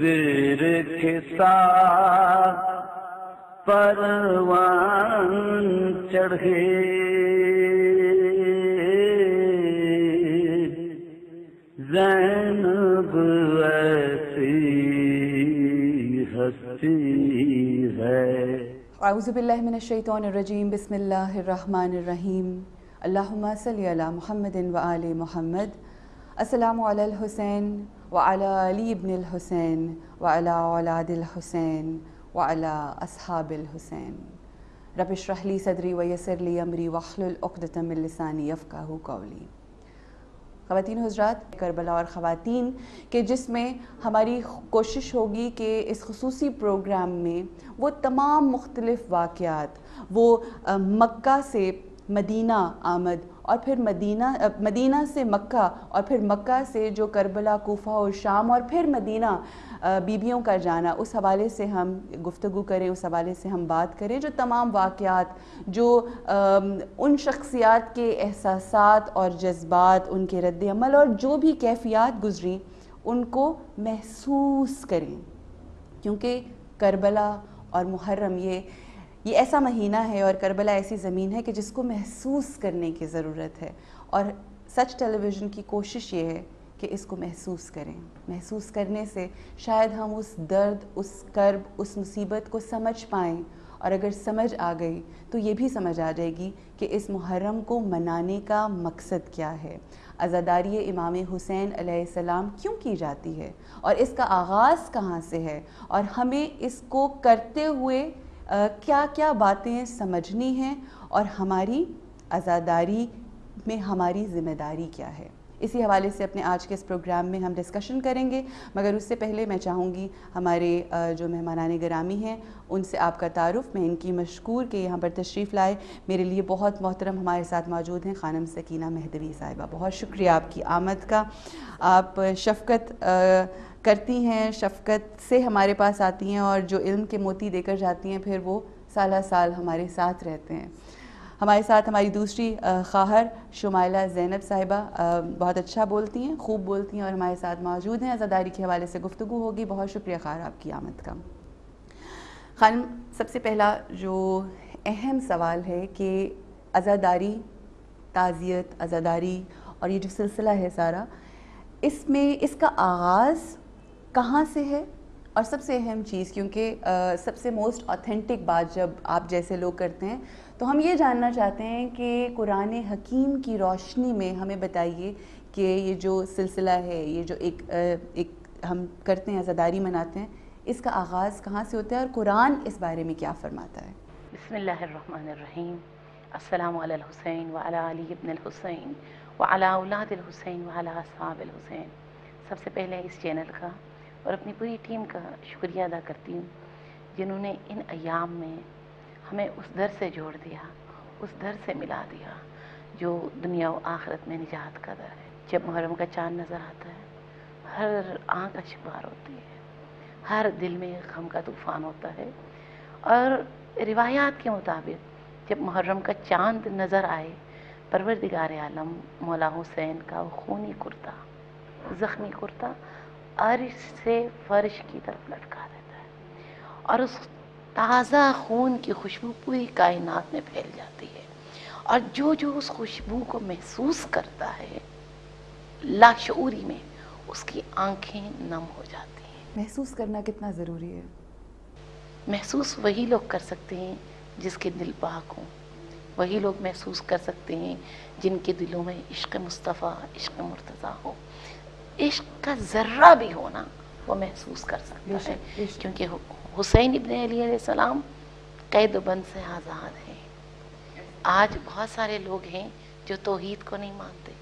زیر کے ساتھ پروان چڑھے۔ زینب ایسی ہستی ہے۔ اعوذ باللہ من الشیطان الرجیم، بسم اللہ الرحمن الرحیم۔ اللہم صلی علی محمد و آل محمد۔ السلام علی الحسین۔ وعلی علی ابن الحسین وعلی اولاد الحسین وعلی اصحاب الحسین رب اشرح لی صدری ویسر لی امری واحلل عقدۃ من لسانی یفقہوا قولی خواتین حضرات، کربلا اور خواتین، کہ جس میں ہماری کوشش ہوگی کہ اس خصوصی پروگرام میں وہ تمام مختلف واقعات، وہ مکہ سے مدینہ آمد اور پھر مدینہ مدینہ سے مکہ اور پھر مکہ سے جو کربلا، کوفہ اور شام اور پھر مدینہ بیبیوں کا جانا، اس حوالے سے ہم گفتگو کریں، اس حوالے سے ہم بات کریں۔ جو تمام واقعات، جو ان شخصیات کے احساسات اور جذبات، ان کے رد عمل اور جو بھی کیفیات گزری ان کو محسوس کریں۔ کیونکہ کربلا اور محرم یہ یہ ایسا مہینہ ہے اور کربلا ایسی زمین ہے کہ جس کو محسوس کرنے کی ضرورت ہے۔ اور سچ ٹیلی ویژن کی کوشش یہ ہے کہ اس کو محسوس کریں۔ محسوس کرنے سے شاید ہم اس درد، اس کرب، اس مصیبت کو سمجھ پائیں۔ اور اگر سمجھ آ گئی تو یہ بھی سمجھ آ جائے گی کہ اس محرم کو منانے کا مقصد کیا ہے۔ عزاداری امام حسین علیہ السلام کیوں کی جاتی ہے؟ اور اس کا آغاز کہاں سے ہے؟ اور ہمیں اس کو کرتے ہوئے کیا کیا باتیں سمجھنی ہیں اور ہماری عزاداری میں ہماری ذمہ داری کیا ہے؟ اسی حوالے سے اپنے آج کے اس پروگرام میں ہم ڈسکشن کریں گے، مگر اس سے پہلے میں چاہوں گی ہمارے جو مہمانان گرامی ہیں، ان سے آپ کا تعارف، میں ان کی مشکور کہ یہاں پر تشریف لائے۔ میرے لیے بہت محترم ہمارے ساتھ موجود ہیں خانم سکینہ مہدوی صاحبہ۔ بہت شکریہ آپ کی آمد کا۔ آپ شفقت کرتی ہیں، شفقت سے ہمارے پاس آتی ہیں اور جو علم کے موتی دے کر جاتی ہیں، پھر وہ سالہ سال ہمارے ساتھ رہتے ہیں۔ ہمارے ساتھ ہماری دوسری خواہر شمائلہ زینب صاحبہ بہت اچھا بولتی ہیں، خوب بولتی ہیں اور ہمارے ساتھ موجود ہیں۔ عزاداری کے حوالے سے گفتگو ہوگی۔ بہت شکریہ خواہر آپ کی آمد کا۔ خانم سب سے پہلا جو اہم سوال ہے کہ عزاداری تعزیت عزاداری اور یہ جو سلسلہ ہے سارا، اس میں اس کا آغاز کہاں سے ہے؟ اور سب سے اہم چیز، کیونکہ سب سے موسٹ آتھینٹک بات جب آپ جیسے لوگ کرتے ہیں، تو ہم یہ جاننا چاہتے ہیں کہ قرآن حکیم کی روشنی میں ہمیں بتائیے کہ یہ جو سلسلہ ہے، یہ جو ایک ایک ہم کرتے ہیں زداری مناتے ہیں، اس کا آغاز کہاں سے ہوتا ہے اور قرآن اس بارے میں کیا فرماتا ہے؟ بسم اللہ الرحمن الرحیم۔ السلام علی الحسین وعلی علی ابن الحسین وعلی اولاد الحسین وعلی اصحاب الحسین۔ سب سے پہلے اس چینل کا اور اپنی پوری ٹیم کا شکریہ ادا کرتی ہوں جنہوں نے ان ایام میں ہمیں اس در سے جوڑ دیا، اس در سے ملا دیا جو دنیا و آخرت میں نجات کا در ہے۔ جب محرم کا چاند نظر آتا ہے، ہر آنکھ کا ہوتی ہے، ہر دل میں غم کا طوفان ہوتا ہے۔ اور روایات کے مطابق جب محرم کا چاند نظر آئے، پروردگار عالم مولا حسین کا خونی کرتا، زخمی کرتا عرش سے فرش کی طرف لٹکا دیتا ہے اور اس تازہ خون کی خوشبو پوری کائنات میں پھیل جاتی ہے اور جو جو اس خوشبو کو محسوس کرتا ہے لاشعوری میں اس کی آنکھیں نم ہو جاتی ہیں۔ محسوس کرنا کتنا ضروری ہے؟ محسوس وہی لوگ کر سکتے ہیں جس کے دل پاک ہوں۔ وہی لوگ محسوس کر سکتے ہیں جن کے دلوں میں عشق مصطفیٰ عشق مرتضیٰ ہو۔ عشق کا ذرہ بھی ہونا وہ محسوس کر سکتا ہے۔ کیونکہ حسین ابن علی علیہ السلام قید و بند سے آزاد ہیں۔ آج بہت سارے لوگ ہیں جو توحید کو نہیں مانتے۔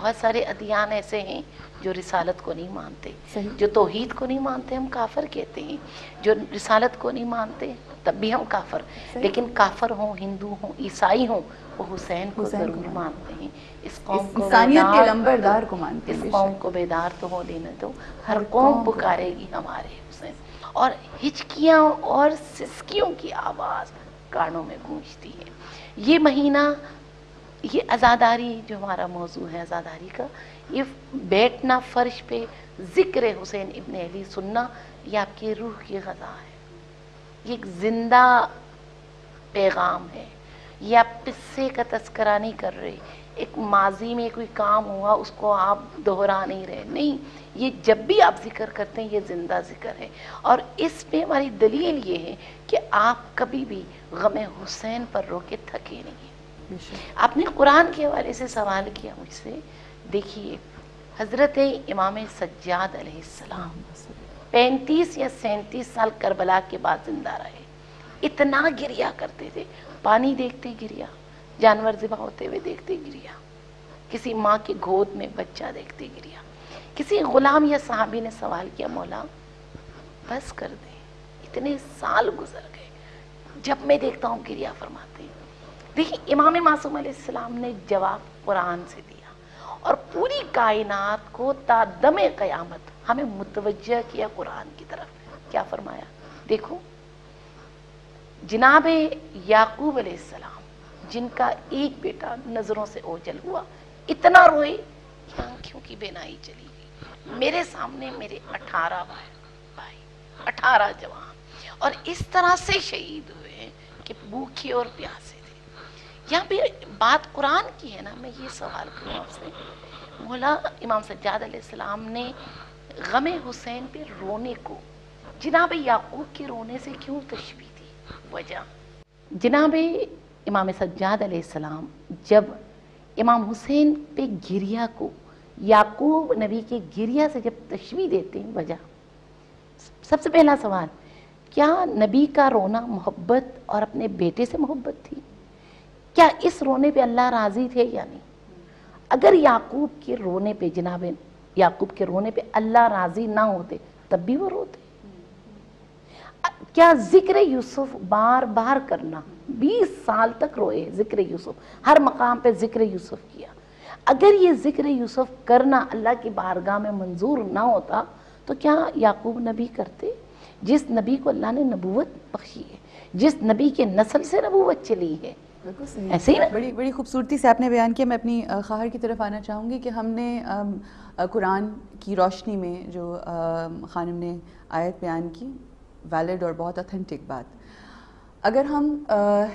بہت سارے ادیان ایسے ہیں جو رسالت کو نہیں مانتے۔ جو توحید کو نہیں مانتے ہم کافر کہتے ہیں۔ جو رسالت کو نہیں مانتے تب بھی ہم کافر۔ لیکن کافر ہوں ہندو ہوں عیسائی ہوں وہ حسین کو ضرور مانتے۔ ہیں۔ اس قوم کو کے لمبردار کو مانتے اس قوم کو بیدار تو ہو لینے دو۔ ہر قوم پکارے گی ہمارے حسین۔ اور ہچکیاں اور سسکیوں کی آواز کانوں میں گونجتی ہے۔ یہ مہینہ یہ ازاداری جو ہمارا موضوع ہے، ازاداری کا، یہ بیٹھنا فرش پہ ذکر حسین ابن علی سننا، یہ آپ کی روح کی غذا ہے۔ یہ ایک زندہ پیغام ہے۔ یہ آپ قصے کا تذکرہ نہیں کر رہے۔ ایک ماضی میں کوئی کام ہوا، اس کو آپ دہرا نہیں رہے۔ نہیں، یہ جب بھی آپ ذکر کرتے ہیں، یہ زندہ ذکر ہے۔ اور اس میں ہماری دلیل یہ ہے کہ آپ کبھی بھی غم حسین پر رو کے تھکے نہیں بے شک آپ نے قرآن کے حوالے سے سوال کیا مجھ سے۔ دیکھیے، حضرت امام سجاد علیہ السلام پینتیس یا سینتیس سال کربلا کے بعد زندہ رہے۔ اتنا گریا کرتے تھے۔ پانی دیکھتے گریا، جانور ذبح ہوتے ہوئے دیکھتے گریا۔ کسی ماں کے گود میں بچہ دیکھتے گریا۔ کسی غلام یا صحابی نے سوال کیا، مولا، بس کر دیں۔ اتنے سال گزر گئے۔ جب میں دیکھتا ہوں، گریا فرماتے ہیں۔ دیکھیں، امام معصوم علیہ السلام نے جواب قرآن سے دیا اور پوری کائنات کو تا دم قیامت ہمیں متوجہ کیا قرآن کی طرف۔ کیا فرمایا؟ دیکھو، جناب یعقوب علیہ السلام، جن کا ایک بیٹا نظروں سے اوجل ہوا، اتنا روئے کہ آنکھوں کی بینائی چلی گئی۔ میرے سامنے میرے اٹھارہ بھائی اٹھارہ جوان۔ اور اس طرح سے شہید ہوئے کہ بھوکے اور پیاسے۔ یہاں پہ بات قرآن کی ہے نا، میں یہ سوال کروں آپ سے۔ مولا امام سجاد علیہ السلام نے غم حسین پہ رونے کو، جناب یعقوب کے رونے سے کیوں تشبیح دی؟ وجہ۔ جناب امام سجاد علیہ السلام، جب امام حسین پہ گریا کو، یعقوب نبی کے گریا سے جب تشبیح دیتے ہیں، وجہ۔ سب سے پہلا سوال، کیا نبی کا رونا محبت اور اپنے بیٹے سے محبت تھی؟ کیا اس رونے پہ اللہ راضی تھے یا نہیں؟ اگر یعقوب کے رونے پہ جناب یعقوب کے رونے پہ اللہ راضی نہ ہوتے، تب بھی وہ روتے۔ کیا ذکر یوسف بار بار کرنا؟ بیس سال تک روئے ذکر یوسف، ہر مقام پہ ذکر یوسف کیا۔ اگر یہ ذکر یوسف کرنا اللہ کی بارگاہ میں منظور نہ ہوتا، تو کیا یعقوب نبی کرتے؟ جس نبی کو اللہ نے نبوت بخشی ہے، جس نبی کے نسل سے نبوت چلی ہے بالکل صحیح. ایسے ہی نا؟ بڑی بڑی خوبصورتی سے آپ نے بیان کیا. میں اپنی خواہر کی طرف آنا چاہوں گی کہ ہم نے قرآن کی روشنی میں جو خانم نے آیت بیان کی ویلڈ اور بہت اتھینٹک بات. اگر ہم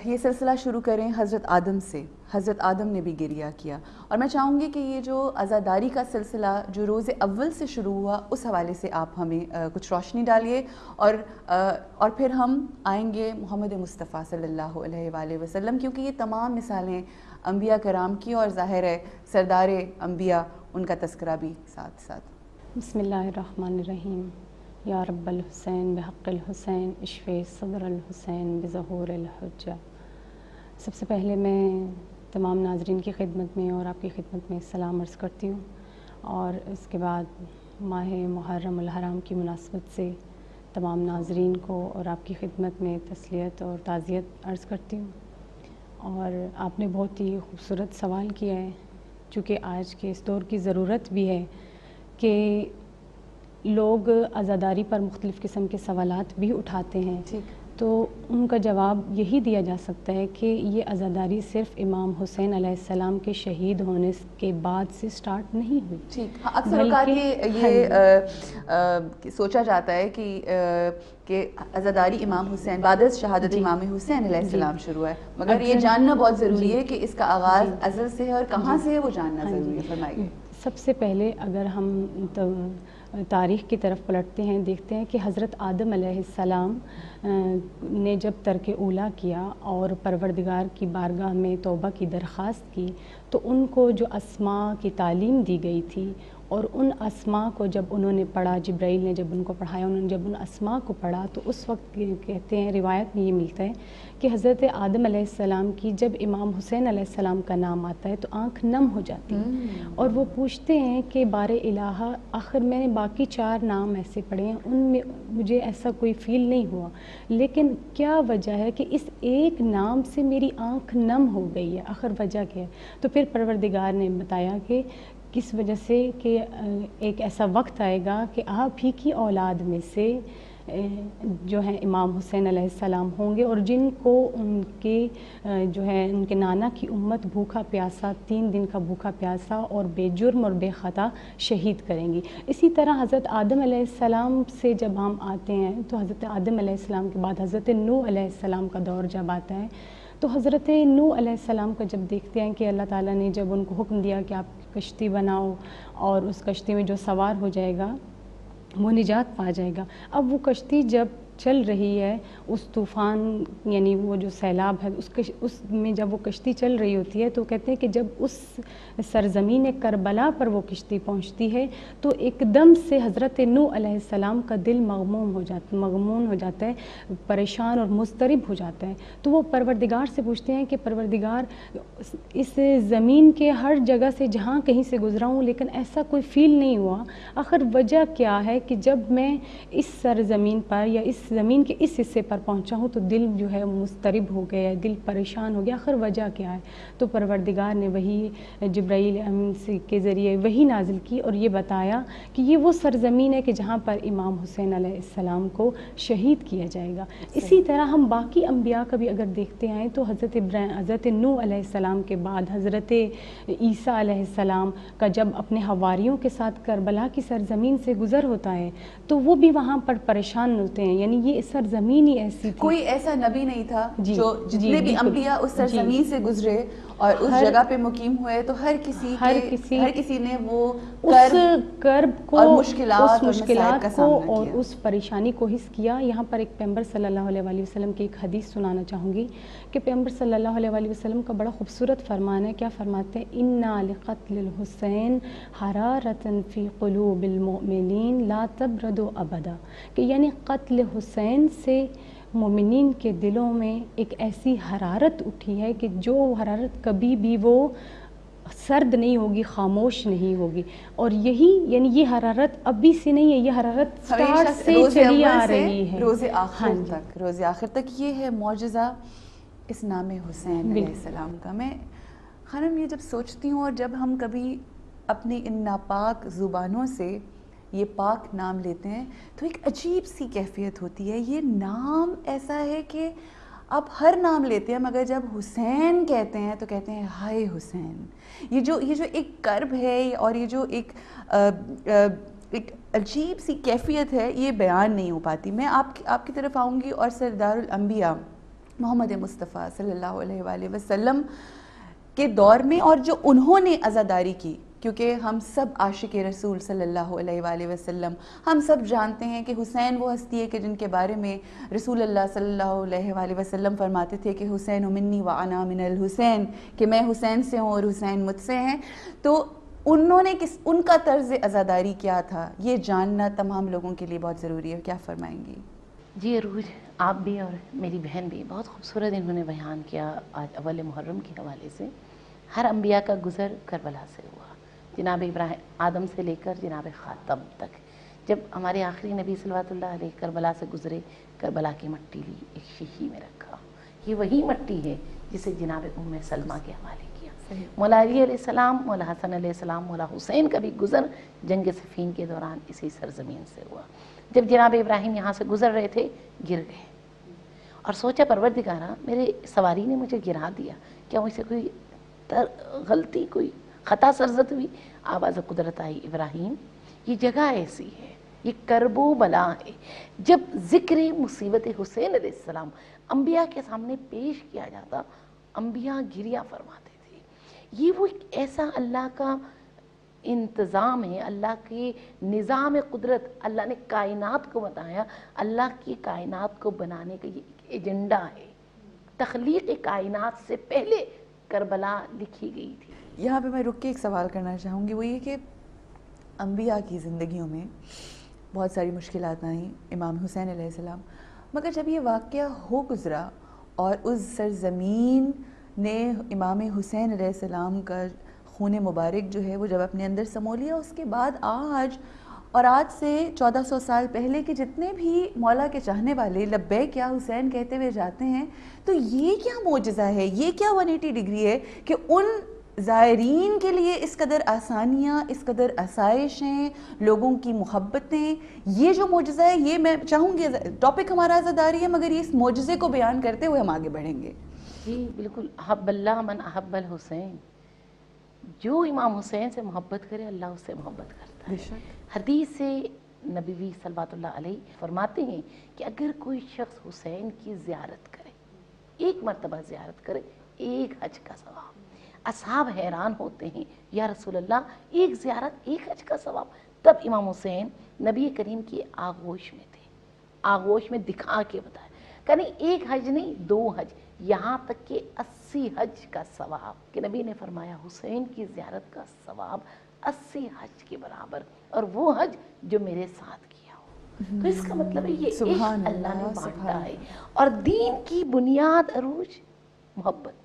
یہ سلسلہ شروع کریں حضرت آدم سے، حضرت آدم نے بھی گریا کیا۔ اور میں چاہوں گی کہ یہ جو عزاداری کا سلسلہ جو روز اول سے شروع ہوا، اس حوالے سے آپ ہمیں کچھ روشنی ڈالیے۔ اور اور پھر ہم آئیں گے محمد مصطفیٰ صلی اللہ علیہ وآلہ وسلم، کیونکہ یہ تمام مثالیں انبیاء کرام کی اور ظاہر ہے سردار انبیاء ان کا تذکرہ بھی ساتھ ساتھ۔ بسم اللہ الرحمن الرحیم۔ یا رب الحسین، بحق الحسین اشف صدر الحسین، بظہور الحجہ۔ سب سے پہلے میں تمام ناظرین کی خدمت میں اور آپ کی خدمت میں سلام عرض کرتی ہوں اور اس کے بعد ماہ محرم الحرام کی مناسبت سے تمام ناظرین کو اور آپ کی خدمت میں تسلیت اور تعزیت عرض کرتی ہوں۔ اور آپ نے بہت ہی خوبصورت سوال کیا ہے، چونکہ آج کے اس دور کی ضرورت بھی ہے کہ لوگ عزاداری پر مختلف قسم کے سوالات بھی اٹھاتے ہیں۔ تو ان کا جواب یہی دیا جا سکتا ہے کہ یہ عزاداری صرف امام حسین علیہ السلام کے شہید ہونے کے بعد سے سٹارٹ نہیں ہوئی۔ ٹھیک۔ ہاں اکثر اوقات یہ آ، کہ سوچا جاتا ہے کہ عزاداری امام حسین بعد از شہادت امام حسین علیہ السلام شروع ہے۔ مگر یہ جاننا بہت ضروری ہے کہ اس کا آغاز ازل سے ہے اور کہاں سے ہے وہ جاننا ضروری ہے فرمائیے۔ سب سے پہلے اگر ہم تو تاریخ کی طرف پلٹتے ہیں، دیکھتے ہیں کہ حضرت آدم علیہ السلام نے جب ترک اولا کیا اور پروردگار کی بارگاہ میں توبہ کی درخواست کی، تو ان کو جو اسما کی تعلیم دی گئی تھی اور ان اسماء کو جب انہوں نے پڑھا جبرائیل نے جب ان کو پڑھایا انہوں نے جب ان اسماء کو پڑھا تو اس وقت کہتے ہیں روایت میں یہ ملتا ہے کہ حضرت آدم علیہ السلام کی جب امام حسین علیہ السلام کا نام آتا ہے تو آنکھ نم ہو جاتی ہے۔ اور وہ پوچھتے ہیں کہ بار الہ آخر میں نے باقی چار نام ایسے پڑھے ہیں ان میں مجھے ایسا کوئی فیل نہیں ہوا۔ لیکن کیا وجہ ہے کہ اس ایک نام سے میری آنکھ نم ہو گئی ہے؟ آخر وجہ کیا ہے؟ تو پھر پروردگار نے بتایا کہ کس وجہ سے کہ ایک ایسا وقت آئے گا کہ آپ ہی کی اولاد میں سے جو ہیں امام حسین علیہ السلام ہوں گے اور جن کو ان کے جو ہے ان کے نانا کی امت بھوکا پیاسا، تین دن کا بھوکا پیاسا اور بے جرم اور بے خطا شہید کریں گی۔ اسی طرح حضرت آدم علیہ السلام سے جب ہم آتے ہیں تو حضرت آدم علیہ السلام کے بعد حضرت نو علیہ السلام کا دور جب آتا ہے تو حضرت نو علیہ السلام کو جب دیکھتے ہیں کہ اللہ تعالیٰ نے جب ان کو حکم دیا کہ آپ کشتی بناؤ اور اس کشتی میں جو سوار ہو جائے گا وہ نجات پا جائے گا، اب وہ کشتی جب چل رہی ہے، اس طوفان یعنی وہ جو سیلاب ہے، اس کش، اس میں جب وہ کشتی چل رہی ہوتی ہے تو کہتے ہیں کہ جب اس سرزمین کربلا پر وہ کشتی پہنچتی ہے تو ایک دم سے حضرت نو علیہ السلام کا دل مغموم ہو جاتا مغمون ہو جاتا ہے، پریشان اور مضطرب ہو جاتا ہے۔ تو وہ پروردگار سے پوچھتے ہیں کہ پروردگار، اس زمین کے ہر جگہ سے جہاں کہیں سے گزرا ہوں، لیکن ایسا کوئی فیل نہیں ہوا۔ آخر وجہ کیا ہے کہ جب میں اس سرزمین پر یا اس زمین کے اس حصے پر پہنچا ہوں تو دل جو ہے مسترب ہو گیا ہے، دل پریشان ہو گیا، آخر وجہ کیا ہے؟ تو پروردگار نے وہی جبرائیل امین کے ذریعے وہی نازل کی اور یہ بتایا کہ یہ وہ سرزمین ہے کہ جہاں پر امام حسین علیہ السلام کو شہید کیا جائے گا۔ اسی طرح ہم باقی انبیاء کا بھی اگر دیکھتے ہیں تو حضرت ابراہیم حضرت نو علیہ السلام کے بعد حضرت عیسیٰ علیہ السلام کا جب اپنے حواریوں کے ساتھ کربلا کی سرزمین سے گزر ہوتا ہے تو وہ بھی وہاں پر پریشان ہوتے ہیں۔ یعنی یہ سرزمین ہی ایسی تھی کوئی ایسا نبی نہیں تھا جی، جو جی، جتنے بھی۔ انبیاء اس جی۔ سرزمین سے گزرے اور اس جگہ پہ مقیم ہوئے تو ہر کسی ہر کسی- ہر کسی نے وہ اس کرب کو مشکلات مشکلات کو اور۔ اس پریشانی کو حص کیا۔ یہاں پر ایک پیمبر صلی اللہ علیہ وآلہ وسلم کی ایک حدیث سنانا چاہوں گی کہ پیمبر صلی اللہ علیہ وآلہ وسلم کا بڑا خوبصورت فرمان ہے۔ کیا فرماتے ہیں؟ انا لقتل الحسین حرارتا فی قلوب المؤمنین لا تبرد ابدا کہ یعنی قتل حسین سے مومنین کے دلوں میں ایک ایسی حرارت اٹھی ہے کہ جو حرارت کبھی بھی وہ سرد نہیں ہوگی خاموش نہیں ہوگی اور یہی یعنی یہ حرارت ابھی سے نہیں ہے یہ حرارت سٹارٹ سے چلی آ رہی ہے روز ہاں آخر جی۔ تک روز آخر تک یہ ہے معجزہ اس نام حسین علیہ۔ السلام کا میں خانم یہ جب سوچتی ہوں اور جب ہم کبھی اپنی ان ناپاک زبانوں سے یہ پاک نام لیتے ہیں تو ایک عجیب سی کیفیت ہوتی ہے۔ یہ نام ایسا ہے کہ آپ ہر نام لیتے ہیں مگر جب حسین کہتے ہیں تو کہتے ہیں ہائے حسین۔ یہ جو یہ جو ایک کرب ہے اور یہ جو ایک آ، آ، ایک عجیب سی کیفیت ہے یہ بیان نہیں ہو پاتی۔ میں آپ کی آپ کی طرف آؤں گی اور سردار الانبیاء محمد مصطفیٰ صلی اللہ علیہ وآلہ وسلم کے دور میں اور جو انہوں نے عزاداری کی۔ کیونکہ ہم سب عاشق رسول صلی اللہ علیہ وآلہ وسلم، ہم سب جانتے ہیں کہ حسین وہ ہستی ہے کہ جن کے بارے میں رسول اللہ صلی اللہ علیہ وآلہ وسلم فرماتے تھے کہ حسین منی و انا من الحسین، کہ میں حسین سے ہوں اور حسین مجھ سے ہیں۔ تو انہوں نے کس، ان کا طرز عزاداری کیا تھا؟ یہ جاننا تمام لوگوں کے لیے بہت ضروری ہے، کیا فرمائیں گی؟ جی عروج آپ بھی اور میری بہن بھی، بہت خوبصورت انہوں نے بیان کیا آج اول محرم کے حوالے سے۔ ہر انبیاء کا گزر کربلا سے ہوا۔ جناب ابراہیم آدم سے لے کر جناب خاتم تک۔ جب ہمارے آخری نبی صلی اللہ علیہ کربلا سے گزرے کربلا کی مٹی لی ایک شیشی میں رکھا۔ یہ وہی مٹی ہے جسے جناب ام سلمہ کے حوالے کیا۔ مولا علی علیہ السلام مولا حسن علیہ السلام مولا حسین کا بھی گزر جنگ صفین کے دوران اسی سرزمین سے ہوا۔ جب جناب ابراہیم یہاں سے گزر رہے تھے گر گئے۔ اور سوچا پروردگارا میرے سواری نے مجھے گرا دیا۔ کیا مجھ سے کوئی غلطی کوئی خطا سرزد ہوئی۔ آواز قدرت آئی، ابراہیم، یہ جگہ ایسی ہے، یہ کرب و بلا ہے۔ جب ذکر مصیبت حسین علیہ السلام انبیاء کے سامنے پیش کیا جاتا، انبیاء گریا فرماتے تھے۔ یہ وہ ایک ایسا اللہ کا انتظام ہے، اللہ کے نظام قدرت، اللہ نے کائنات کو بتایا اللہ کی کائنات کو بنانے کا یہ ایک ایجنڈا ہے۔ تخلیق کائنات سے پہلے کربلا لکھی گئی تھی۔ یہاں پہ میں رک کے ایک سوال کرنا چاہوں گی، وہ یہ کہ انبیاء کی زندگیوں میں بہت ساری مشکلات آئیں امام حسین علیہ السلام، مگر جب یہ واقعہ ہو گزرا اور اس سرزمین نے امام حسین علیہ السلام کا خون مبارک جو ہے وہ جب اپنے اندر سمو لیا، اس کے بعد آج اور آج سے چودہ سو سال پہلے کے جتنے بھی مولا کے چاہنے والے لبے کیا حسین کہتے ہوئے جاتے ہیں، تو یہ کیا معجزہ ہے؟ یہ کیا ون ایٹی ڈگری ہے کہ ان زائرین کے لیے اس قدر آسانیاں اس قدر آسائشیں لوگوں کی محبتیں یہ جو معجزہ ہے یہ میں چاہوں گی ٹاپک ہمارا عزاداری ہے مگر یہ اس معجزے کو بیان کرتے ہوئے ہم آگے بڑھیں گے۔ جی بالکل احب اللہ من احب الحسین۔ جو امام حسین سے محبت کرے اللہ اس سے محبت کرتا ہے۔ حدیث سے نبی صلوات اللہ علیہ فرماتے ہیں کہ اگر کوئی شخص حسین کی زیارت کرے ایک مرتبہ زیارت کرے ایک حج کا ثواب۔ اصحاب حیران ہوتے ہیں۔ یا رسول اللہ ایک زیارت ایک حج کا ثواب۔ تب امام حسین نبی کریم کی آغوش میں تھے۔ آغوش میں دکھا کے بتایا کہ نہیں ایک حج نہیں دو حج۔ یہاں تک کہ اسی حج کا ثواب۔ کہ نبی نے فرمایا حسین کی زیارت کا ثواب اسی حج کے برابر۔ اور وہ حج جو میرے ساتھ کیا ہو۔ تو اس کا مطلب ہے یہ عشق اللہ نے بانٹا ہے۔ اور دین کی بنیاد عروج محبت۔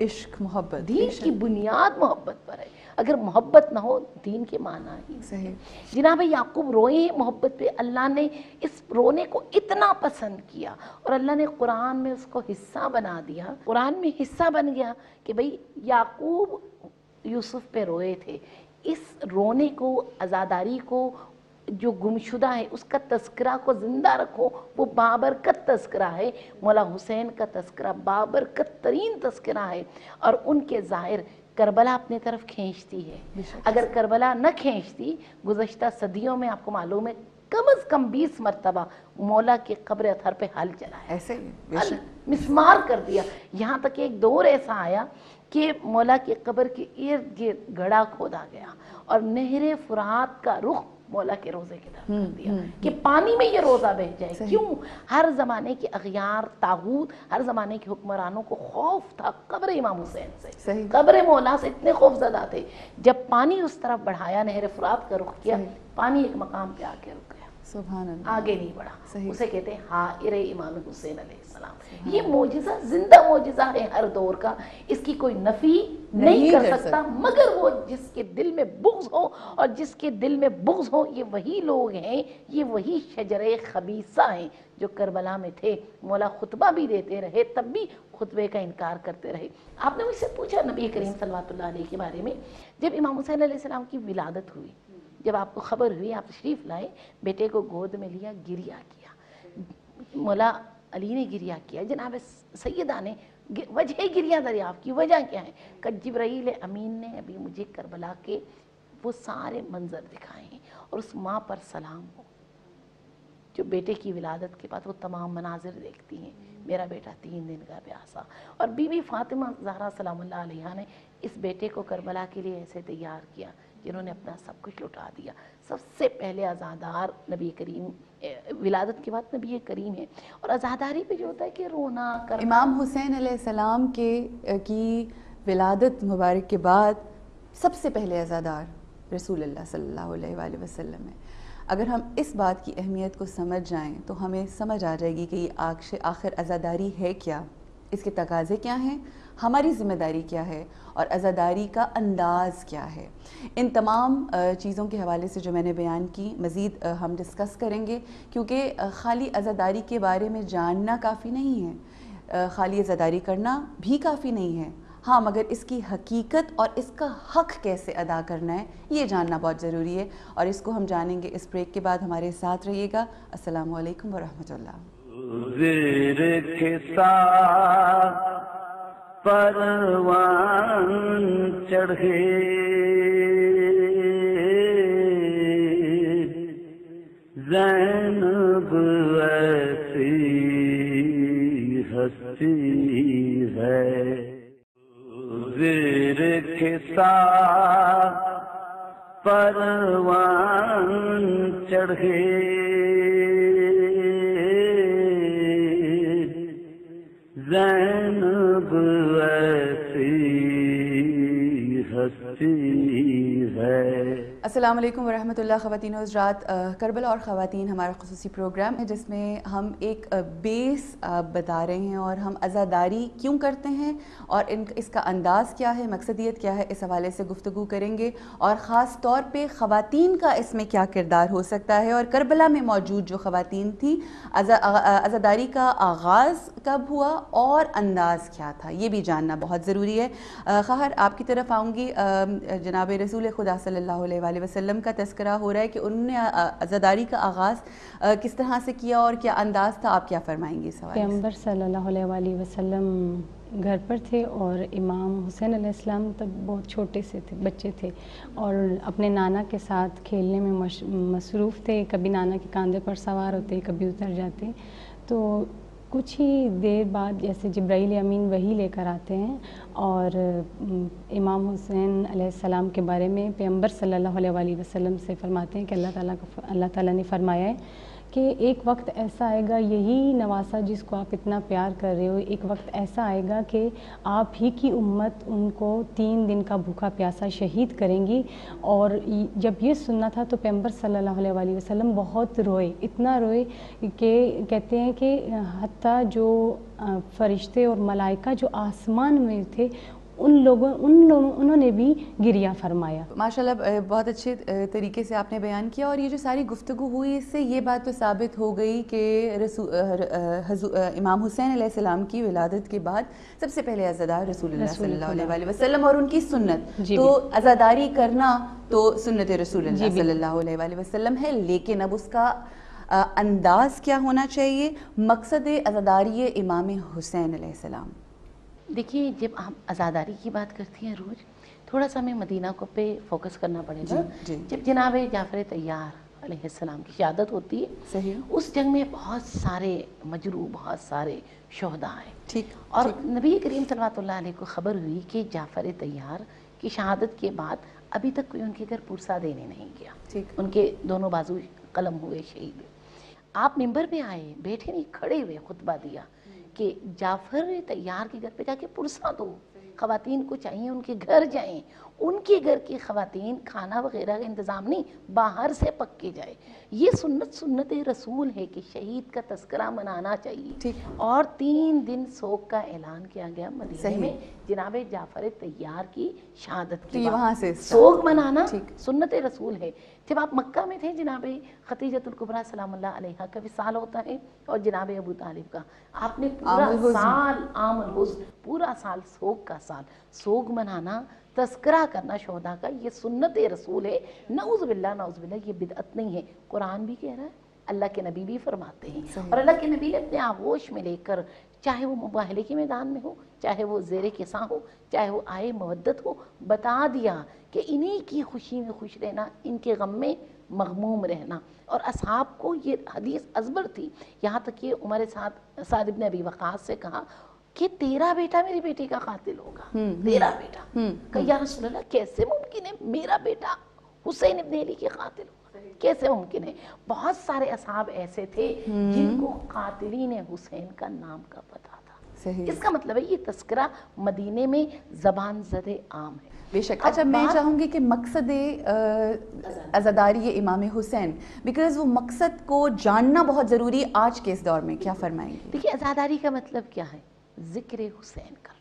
عشق محبت دین کی بنیاد محبت پر ہے۔ اگر محبت نہ ہو دین کے معنی ہی۔ صحیح۔ جناب یعقوب روئے ہیں محبت پہ۔ اللہ نے اس رونے کو اتنا پسند کیا اور اللہ نے قرآن میں اس کو حصہ بنا دیا۔ قرآن میں حصہ بن گیا کہ بھئی یعقوب یوسف پہ روئے تھے۔ اس رونے کو ازاداری کو جو گمشدہ ہے اس کا تذکرہ کو زندہ رکھو۔ وہ بابرکت تذکرہ ہے مولا حسین کا تذکرہ بابرکت ترین تذکرہ ہے۔ اور ان کے ظاہر کربلا اپنے طرف کھینچتی ہے۔ اگر کربلا نہ کھینچتی گزشتہ صدیوں میں آپ کو معلوم ہے کم از کم بیس مرتبہ مولا کے قبر اثر پہ حل چلا ہے۔ ایسے حل مسمار کر دیا۔ یہاں تک ایک دور ایسا آیا کہ مولا کے قبر کے ارد گرد گڑا کھودا گیا اور نہر فرات کا رخ مولا کے روزے کی طرف کر دیا۔ کہ پانی میں یہ روزہ بہ جائے۔ کیوں؟ ہر زمانے کے اغیار تاغوت ہر زمانے کے حکمرانوں کو خوف تھا۔ قبر امام حسین سے۔ قبر مولا سے اتنے خوف زدہ تھے۔ جب پانی اس طرف بڑھایا نہر فرات کا رخ کیا پانی ایک مقام پہ آ کے رک گیا۔ آگے نہیں بڑھا۔ اسے کہتے ہیں حائر امام حسین علیہ السلام۔ یہ معجزہ زندہ معجزہ ہے ہر دور کا۔ اس کی کوئی نفی نہیں کر کر سکتا مگر وہ جس کے دل میں بغض ہو اور جس کے دل میں بغض ہو یہ وہی لوگ ہیں یہ وہی شجر خبیصہ ہیں جو کربلا میں تھے۔ مولا خطبہ بھی دیتے رہے تب بھی خطبے کا انکار کرتے رہے۔ آپ نے مجھ سے پوچھا نبی کریم صلی اللہ علیہ کے بارے میں جب امام حسین علیہ السلام کی ولادت ہوئی جب آپ کو خبر ہوئی آپ تشریف لائے بیٹے کو گود میں لیا گریا کیا۔ مولا علی نے گریا کیا۔ جناب سیدہ نے وجہ گریا دریافت کی وجہ کیا ہے؟ کہ جبرائیل امین نے ابھی مجھے کربلا کے وہ سارے منظر دکھائے ہیں اور اس ماں پر سلام ہو۔ جو بیٹے کی ولادت کے بعد وہ تمام مناظر دیکھتی ہیں۔ میرا بیٹا تین دن کا پیاسا۔ اور بی بی فاطمہ زہرا سلام اللہ علیہ نے اس بیٹے کو کربلا کے لیے ایسے تیار کیا۔ جنہوں نے اپنا سب کچھ لٹا دیا۔ سب سے پہلے ازادار نبی کریم ولادت کے بعد نبی کریم ہے اور ازاداری پہ جو ہوتا ہے کہ رونا، کرنا۔ امام حسین علیہ السلام کے کی ولادت مبارک کے بعد سب سے پہلے عزادار رسول اللہ صلی اللہ علیہ وآلہ وسلم ہے اگر ہم اس بات کی اہمیت کو سمجھ جائیں تو ہمیں سمجھ آ جائے گی کہ یہ آخر آخر عزاداری ہے کیا۔ اس کے تقاضے کیا ہیں؟ ہماری ذمہ داری کیا ہے اور عزاداری کا انداز کیا ہے۔ ان تمام چیزوں کے حوالے سے جو میں نے بیان کی، مزید ہم ڈسکس کریں گے، کیونکہ خالی عزاداری کے بارے میں جاننا کافی نہیں ہے۔ خالی عزاداری کرنا بھی کافی نہیں ہے۔ ہاں مگر اس کی حقیقت اور اس کا حق کیسے ادا کرنا ہے، یہ جاننا بہت ضروری ہے۔ اور اس کو ہم جانیں گے اس بریک کے بعد، ہمارے ساتھ رہیے گا۔ السلام علیکم ورحمۃ اللہ۔ پروان چڑھے۔ زینب ایسی ہستی ہے۔ زیر کھسا پروان چڑھے۔ زینب التي السلام علیکم ورحمۃ اللہ خواتین و حضرات کربلا اور خواتین ہمارا خصوصی پروگرام ہے، جس میں ہم ایک بیس بتا رہے ہیں اور ہم عزاداری کیوں کرتے ہیں اور ان، اس کا انداز کیا ہے، مقصدیت کیا ہے، اس حوالے سے گفتگو کریں گے اور خاص طور پہ خواتین کا اس میں کیا کردار ہو سکتا ہے اور کربلا میں موجود جو خواتین تھیں عزاداری کا آغاز کب ہوا اور انداز کیا تھا، یہ بھی جاننا بہت ضروری ہے۔ خواہر، آپ کی طرف آؤں گی۔ جناب رسول خدا صلی اللہ علیہ وآلہ وسلم کا تذکرہ ہو رہا ہے کہ انہوں نے عزاداری کا آغاز کس طرح سے کیا اور کیا انداز تھا؟ آپ کیا فرمائیں گے پیغمبر صلی اللہ علیہ وآلہ وسلم گھر پر تھے اور امام حسین علیہ السلام تب بہت چھوٹے سے تھے بچے تھے اور اپنے نانا کے ساتھ کھیلنے میں مصروف تھے کبھی نانا کے کاندھے پر سوار ہوتے کبھی اتر جاتے۔ تو کچھ ہی دیر بعد جیسے جبرائیل امین وہی لے کر آتے ہیں اور امام حسین علیہ السلام کے بارے میں پیمبر صلی اللہ علیہ وآلہ وسلم سے فرماتے ہیں کہ اللہ تعالیٰ کا اللہ تعالیٰ نے فرمایا ہے کہ ایک وقت ایسا آئے گا، یہی نواسا جس کو آپ اتنا پیار کر رہے ہو، ایک وقت ایسا آئے گا کہ آپ ہی کی امت ان کو تین دن کا بھوکا پیاسا شہید کریں گی۔ اور جب یہ سننا تھا تو پیغمبر صلی اللہ علیہ وآلہ وسلم بہت روئے، اتنا روئے کہ کہتے ہیں کہ حتیٰ جو فرشتے اور ملائکہ جو آسمان میں تھے ان لوگوں ان لوگوں انہوں نے بھی گریہ فرمایا۔ ماشاءاللہ بہت اچھے طریقے سے آپ نے بیان کیا اور یہ جو ساری گفتگو ہوئی اس سے یہ بات تو ثابت ہو گئی کہ رسول امام حسین علیہ السلام کی ولادت کے بعد سب سے پہلے عزادار رسول اللہ صلی اللہ علیہ وسلم اور ان کی سنت۔ جی تو عزاداری کرنا تو سنت رسول جی اللہ بالکل۔ صلی اللہ علیہ وآلہ وسلم ہے لیکن اب اس کا انداز کیا ہونا چاہیے؟ مقصد عزاداری امام حسین علیہ السلام۔ دیکھیے جب ہم عزاداری کی بات کرتی ہیں روز تھوڑا سا ہمیں مدینہ کو پہ فوکس کرنا پڑے گا۔ جی، جی۔ جب جناب جعفر طیار علیہ السلام کی شہادت ہوتی ہے اس جنگ میں بہت سارے مجروح بہت سارے شہداء ہیں۔ اور نبی کریم صلی اللہ علیہ کو خبر ہوئی کہ جعفر طیار کی شہادت کے بعد ابھی تک کوئی ان کے گھر پرسا دینے نہیں گیا۔ ان کے دونوں بازو قلم ہوئے شہید۔ آپ ممبر میں آئے بیٹھے نہیں کھڑے ہوئے خطبہ دیا۔ کہ جعفر تیار کے گھر پہ جا کے پرسا دو۔ خواتین کو چاہیے ان کے گھر جائیں۔ ان کے گھر کی خواتین کھانا وغیرہ کا انتظام نہیں، باہر سے پک کے جائے یہ سنت سنت رسول ہے کہ شہید کا تذکرہ منانا چاہیے اور تین دن سوگ کا اعلان کیا گیا مدینے صحیح۔ میں جناب جعفر طیار کی شہادت کی۔ وہاں سے سوگ منانا۔ سنت رسول ہے جب آپ مکہ میں تھے جناب خطیجت القبرہ سلام اللہ علیہ کا وصال ہوتا ہے اور جناب ابو طالب کا آپ نے پورا۔ سال عام الحزن پورا سال سوگ کا سال سوگ منانا تذکرہ کرنا شہداء کا یہ سنت رسول ہے نعوذ باللہ نعوذ باللہ یہ بدعت نہیں ہے قرآن بھی کہہ رہا ہے اللہ کے نبی بھی فرماتے ہیں۔ اور اللہ کے نبی نے اپنے آغوش میں لے کر چاہے وہ مباہلے کے میدان میں ہو چاہے وہ زیر کساں ہو چاہے وہ آئے مودت ہو بتا دیا کہ انہی کی خوشی میں خوش رہنا ان کے غم میں مغموم رہنا۔ اور اصحاب کو یہ حدیث ازبر تھی یہاں تک کہ عمر سعد سعد ابن ابی وقاص سے کہا کہ تیرا بیٹا میری بیٹی کا قاتل ہوگا۔ تیرا بیٹا۔ کہ یا رسول اللہ کیسے ممکن ہے میرا بیٹا حسین ابن علی کے قاتل ہوگا کیسے ممکن ہے۔ بہت سارے اصحاب ایسے تھے جن کو قاتلین حسین کا نام کا پتہ تھا۔ اس کا مطلب ہے یہ تذکرہ مدینے میں زبان زد عام ہے۔ بے شک۔ اچھا میں چاہوں گی کہ مقصد عزاداری امام حسین بیکاز وہ مقصد کو جاننا بہت ضروری آج کے اس دور میں۔ کیا فرمائیں گے؟ دیکھیے عزاداری کا مطلب کیا ہے؟ ذکر حسین کرنا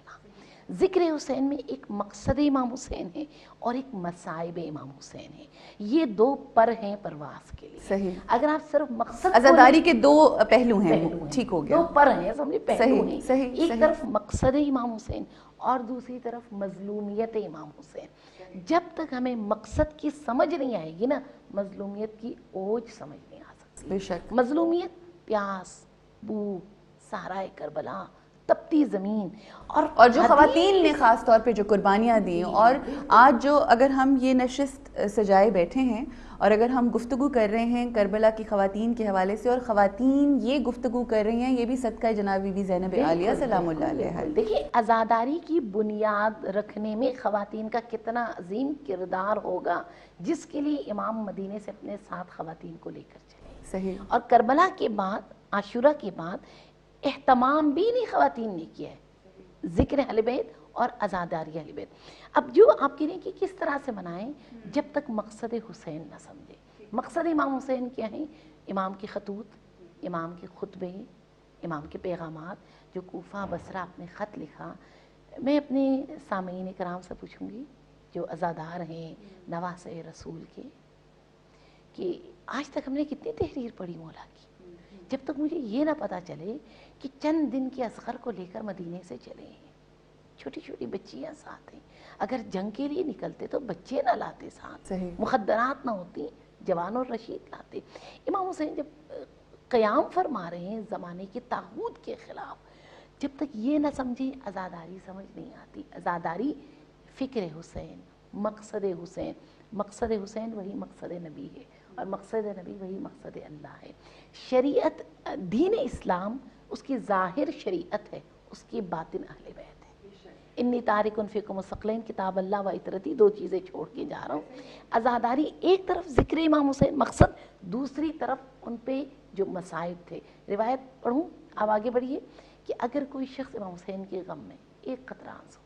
ذکر حسین میں ایک مقصد امام حسین ہے اور ایک مصائب امام حسین ہے۔ یہ دو پر ہیں پرواز کے لیے۔ صحیح۔ اگر آپ صرف مقصد کو عزاداری کے دو پہلو ہیں۔ ٹھیک ہو گیا۔ دو پر ہیں سمجھے پہلو صحیح، ہیں۔ صحیح، ایک۔ طرف مقصد امام حسین اور دوسری طرف مظلومیت امام حسین۔ جب تک ہمیں مقصد کی سمجھ نہیں آئے گی نا مظلومیت کی اوج سمجھ نہیں آ سکتی۔ بے شک۔ مظلومیت پیاس بھوک سہرائے کربلا تپتی زمین اور اور جو خواتین نے خاص طور پہ جو قربانیاں دیں اور آج جو اگر ہم یہ نشست سجائے بیٹھے ہیں اور اگر ہم گفتگو کر رہے ہیں کربلا کی خواتین کے حوالے سے اور خواتین یہ گفتگو کر رہی ہیں یہ بھی صدقہ جناب بی بی زینب عالیہ سلام اللہ علیہ۔ دیکھیے عزاداری کی بنیاد رکھنے میں خواتین کا کتنا عظیم کردار ہوگا جس کے لیے امام مدینے سے اپنے ساتھ خواتین کو لے کر چلے۔ صحیح۔ اور کربلا کے بعد عاشورہ کے بعد اہتمام بھی نہیں خواتین نے کیا ہے۔ ذکر اہل بیت اور ازاداری اہل بیت۔ اب جو آپ کہہ رہے ہیں کہ کس طرح سے منائیں، جب تک مقصد حسین نہ سمجھے۔ مقصد امام حسین کیا ہیں؟ امام کے خطوط، امام کے خطبے، امام کے پیغامات۔ جو کوفہ بصرہ اپنے خط لکھا۔ میں اپنے سامعین کرام سے پوچھوں گی، جو ازادار ہیں نواس رسول کے، کہ آج تک ہم نے کتنی تحریر پڑھی مولا کی؟ جب تک مجھے یہ نہ پتا چلے کہ چند دن کے اصغر کو لے کر مدینے سے چلے ہیں۔ چھوٹی چھوٹی بچیاں ساتھ ہیں۔ اگر جنگ کے لیے نکلتے تو بچے نہ لاتے ساتھ۔ صحیح۔ مخدرات نہ ہوتی جوان اور رشید لاتے۔ امام حسین جب قیام فرما رہے ہیں زمانے کی تاغوت کے خلاف جب تک یہ نہ سمجھیں ازاداری سمجھ نہیں آتی۔ ازاداری فکر حسین مقصد حسین۔ مقصد حسین وہی مقصد نبی ہے۔ اور مقصد نبی وہی مقصد اللہ ہے۔ شریعت دین اسلام اس کی ظاہر شریعت ہے اس کی باطن اہل بیت ہے۔ انی تارک فکم مستقلین کتاب اللہ و اطرتی دو چیزیں چھوڑ کے جا رہا ہوں۔ ازاداری ایک طرف ذکر امام حسین مقصد دوسری طرف ان پہ جو مصائب تھے۔ روایت پڑھوں اب آگے بڑھیے کہ اگر کوئی شخص امام حسین کے غم میں ایک قطرہ آنسو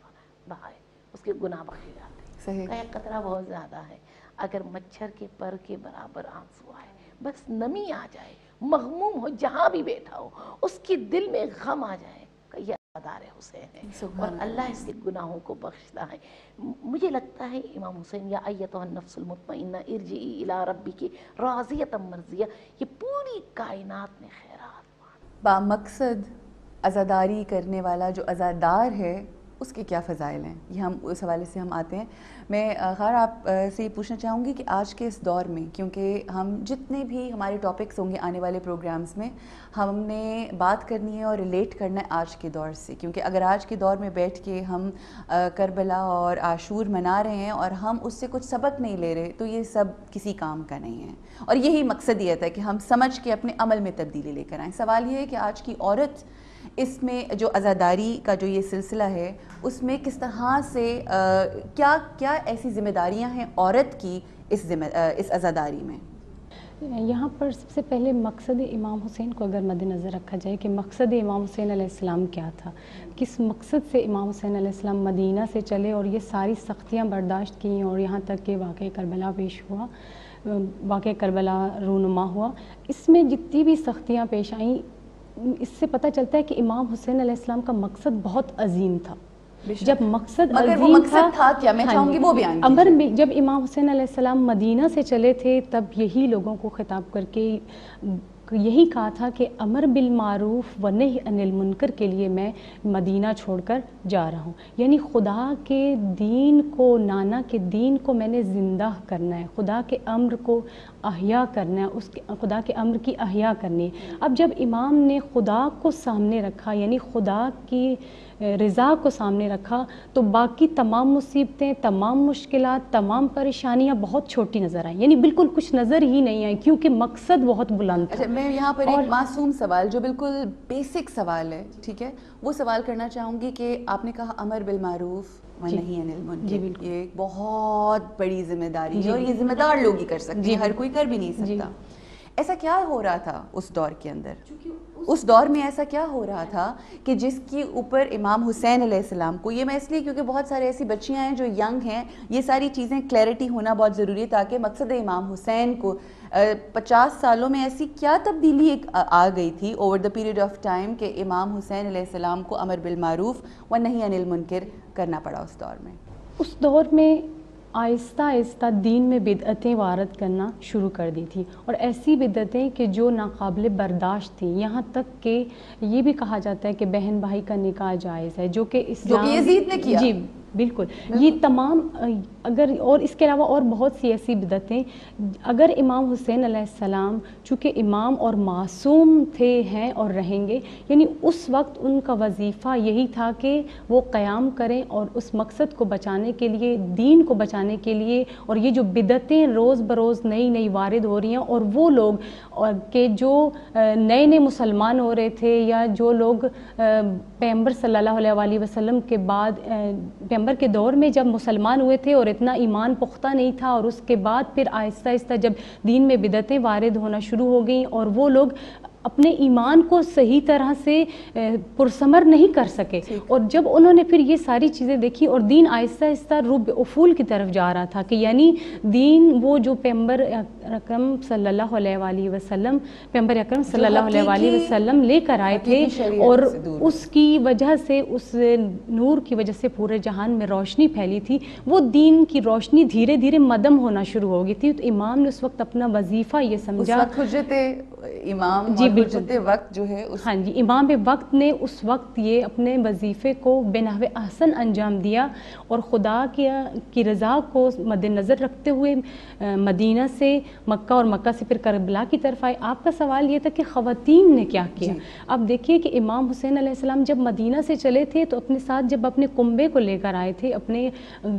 بہائے اس کے گناہ بخشے جاتے ہیں۔ قطرہ بہت زیادہ ہے۔ اگر مچھر کے پر کے برابر آنسو آئے بس نمی آ جائے مغموم ہو جہاں بھی بیٹھا ہو اس کی دل میں غم آ جائے کہ یہ ادار حسین ہے اور اللہ اس کے گناہوں کو بخشتا ہے۔ مجھے لگتا ہے امام حسین یا ایتو النفس المطمئنہ ارجعی الى ربی کی راضیت مرضیہ یہ پوری کائنات میں خیرات با مقصد ازاداری کرنے والا جو ازادار ہے اس کے کیا فضائل ہیں؟ یہ ہم، اس حوالے سے ہم آتے ہیں۔ میں خیر آپ سے یہ پوچھنا چاہوں گی کہ آج کے اس دور میں، کیونکہ ہم جتنے بھی ہمارے ٹاپکس ہوں گے آنے والے پروگرامز میں، ہم نے بات کرنی ہے اور ریلیٹ کرنا ہے آج کے دور سے۔ کیونکہ اگر آج کے دور میں بیٹھ کے ہم کربلا اور عاشور منا رہے ہیں اور ہم اس سے کچھ سبق نہیں لے رہے، تو یہ سب کسی کام کا نہیں ہے۔ اور یہی مقصد یہ تھا کہ ہم سمجھ کے اپنے عمل میں تبدیلی لے کر آئیں۔ سوال یہ ہے کہ آج کی عورت اس میں جو ازاداری کا جو یہ سلسلہ ہے، اس میں کس طرح سے کیا کیا ایسی ذمہ داریاں ہیں عورت کی اس ذمہ اس ازاداری میں؟ یہاں پر سب سے پہلے مقصد امام حسین کو اگر مد نظر رکھا جائے کہ مقصد امام حسین علیہ السلام کیا تھا۔ کس مقصد سے امام حسین علیہ السلام مدینہ سے چلے اور یہ ساری سختیاں برداشت کیں اور یہاں تک کہ واقع کربلا پیش ہوا واقع کربلا رونما ہوا۔ اس میں جتنی بھی سختیاں پیش آئیں اس سے پتہ چلتا ہے کہ امام حسین علیہ السلام کا مقصد بہت عظیم تھا۔ جب مقصد عظیم تھا کیا؟ میں چاہوں گی وہ بیان امر میں جب امام حسین علیہ السلام مدینہ سے چلے تھے تب یہی لوگوں کو خطاب کر کے یہی کہا تھا کہ امر بالمعروف و نہیں ان المنکر کے لیے میں مدینہ چھوڑ کر جا رہا ہوں۔ یعنی خدا کے دین کو، نانا کے دین کو میں نے زندہ کرنا ہے۔ خدا کے امر کو احیاء کرنا ہے۔ اس کے، خدا کے امر کی احیاء کرنی ہے۔ اب جب امام نے خدا کو سامنے رکھا یعنی خدا کی رضا کو سامنے رکھا، تو باقی تمام مصیبتیں، تمام مشکلات، تمام پریشانیاں بہت چھوٹی نظر آئیں۔ یعنی بالکل کچھ نظر ہی نہیں آئیں، کیونکہ مقصد بہت بلند تھا۔ اچھا، میں یہاں پر ایک معصوم سوال جو بالکل بیسک سوال ہے ٹھیک ہے؟ وہ سوال کرنا چاہوں گی کہ آپ نے کہا امر بالمعروف نہیں انل منکر۔ یہ بہت بڑی ذمہ داری ہے اور یہ ذمہ دار لوگ ہی کر سکتے ہیں ہر کوئی کر بھی نہیں سکتا۔ ایسا کیا ہو رہا تھا اس دور کے اندر؟ اس دور میں ایسا کیا ہو رہا تھا کہ جس کے اوپر امام حسین علیہ السلام کو یہ میں اس لیے کیونکہ بہت سارے ایسی بچیاں ہیں جو ینگ ہیں یہ ساری چیزیں کلیئرٹی ہونا بہت ضروری ہے تاکہ مقصد امام حسین کو پچاس سالوں میں ایسی کیا تبدیلی ایک آ گئی تھی over the period of time کہ امام حسین علیہ السلام کو امر بالمعروف و نہیں انل منکر کرنا پڑا اس دور میں۔ اس دور میں آہستہ آہستہ دین میں بدعتیں وارد کرنا شروع کر دی تھی اور ایسی بدعتیں کہ جو ناقابل برداشت تھیں۔ یہاں تک کہ یہ بھی کہا جاتا ہے کہ بہن بھائی کا نکاح جائز ہے جو کہ اسلام نے کیا۔ جی بالکل۔ یہ تمام اگر اور اس کے علاوہ اور بہت سی ایسی بدتیں اگر امام حسین علیہ السلام چونکہ امام اور معصوم تھے ہیں اور رہیں گے یعنی اس وقت ان کا وظیفہ یہی تھا کہ وہ قیام کریں اور اس مقصد کو بچانے کے لیے دین کو بچانے کے لیے۔ اور یہ جو بدتیں روز بروز نئی نئی وارد ہو رہی ہیں اور وہ لوگ کہ جو نئے نئے مسلمان ہو رہے تھے یا جو لوگ پیمبر صلی اللہ علیہ وسلم کے بعد پیغمبر کے دور میں جب مسلمان ہوئے تھے اور اتنا ایمان پختہ نہیں تھا اور اس کے بعد پھر آہستہ آہستہ جب دین میں بدعتیں وارد ہونا شروع ہو گئیں اور وہ لوگ اپنے ایمان کو صحیح طرح سے اے، پرثمر نہیں کر سکے۔ اور جب انہوں نے پھر یہ ساری چیزیں دیکھی اور دین آہستہ آہستہ رب افول کی طرف جا رہا تھا کہ یعنی دین وہ جو پیمبر اکرم صلی اللہ علیہ وآلہ وسلم پیمبر اکرم صلی اللہ علیہ وآلہ وسلم لے کر آئے تھے اور اس کی وجہ سے اس نور کی وجہ سے پورے جہان میں روشنی پھیلی تھی۔ وہ دین کی روشنی دھیرے دھیرے مدم ہونا شروع ہو گئی تھی۔ تو امام نے اس وقت اپنا وظیفہ یہ اس سمجھا۔ امام جی، بالکل۔ وقت جو ہے ہاں جی امام وقت نے اس وقت یہ اپنے وظیفے کو بے نحو احسن انجام دیا اور خدا کی کی رضا کو مد نظر رکھتے ہوئے مدینہ سے مکہ اور مکہ سے پھر کربلا کی طرف آئے۔ آپ کا سوال یہ تھا کہ خواتین نے کیا کیا؟ اب دیکھیے کہ امام حسین علیہ السلام جب مدینہ سے چلے تھے تو اپنے ساتھ جب اپنے کنبے کو لے کر آئے تھے اپنے